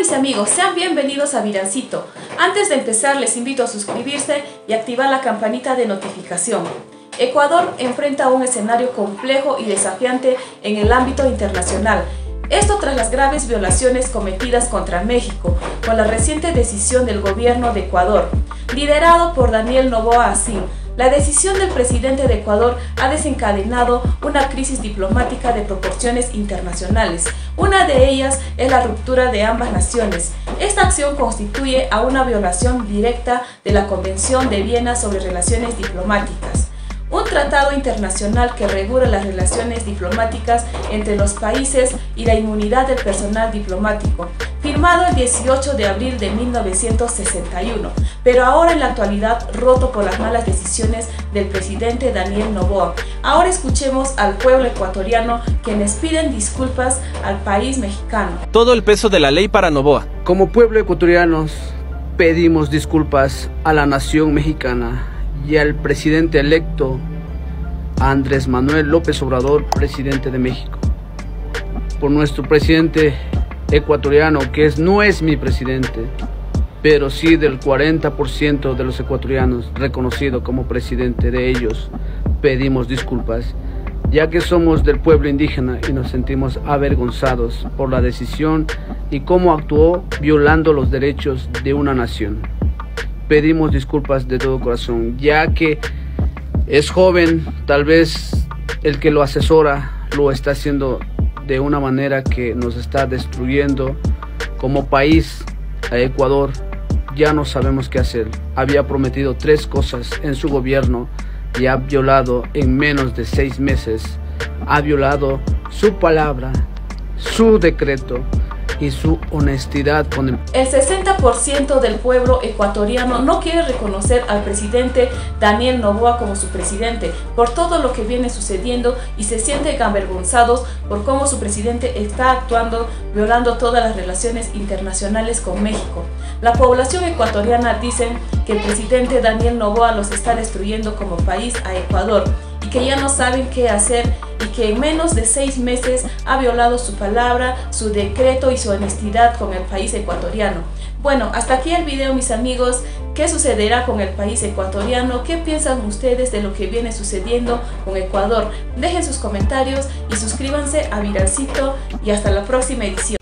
mis amigos, sean bienvenidos a Virancito. Antes de empezar les invito a suscribirse y activar la campanita de notificación. Ecuador enfrenta un escenario complejo y desafiante en el ámbito internacional. Esto tras las graves violaciones cometidas contra México, con la reciente decisión del gobierno de Ecuador, liderado por Daniel Novoa Asín, la decisión del presidente de Ecuador ha desencadenado una crisis diplomática de proporciones internacionales. Una de ellas es la ruptura de ambas naciones. Esta acción constituye a una violación directa de la Convención de Viena sobre Relaciones Diplomáticas un tratado internacional que regula las relaciones diplomáticas entre los países y la inmunidad del personal diplomático, firmado el 18 de abril de 1961, pero ahora en la actualidad roto por las malas decisiones del presidente Daniel Noboa. Ahora escuchemos al pueblo ecuatoriano quienes piden disculpas al país mexicano. Todo el peso de la ley para Novoa. Como pueblo ecuatorianos pedimos disculpas a la nación mexicana y al presidente electo Andrés Manuel López Obrador, presidente de México. Por nuestro presidente ecuatoriano, que es, no es mi presidente, pero sí del 40% de los ecuatorianos reconocido como presidente de ellos, pedimos disculpas, ya que somos del pueblo indígena y nos sentimos avergonzados por la decisión y cómo actuó violando los derechos de una nación. Pedimos disculpas de todo corazón, ya que es joven, tal vez el que lo asesora lo está haciendo de una manera que nos está destruyendo como país a Ecuador. Ya no sabemos qué hacer. Había prometido tres cosas en su gobierno y ha violado en menos de seis meses. Ha violado su palabra, su decreto y su honestidad el... El 60% del pueblo ecuatoriano no quiere reconocer al presidente Daniel Novoa como su presidente por todo lo que viene sucediendo y se sienten avergonzados por cómo su presidente está actuando violando todas las relaciones internacionales con México. La población ecuatoriana dicen que el presidente Daniel Novoa los está destruyendo como país a Ecuador que ya no saben qué hacer y que en menos de seis meses ha violado su palabra, su decreto y su honestidad con el país ecuatoriano. Bueno, hasta aquí el video mis amigos. ¿Qué sucederá con el país ecuatoriano? ¿Qué piensan ustedes de lo que viene sucediendo con Ecuador? Dejen sus comentarios y suscríbanse a Viralcito y hasta la próxima edición.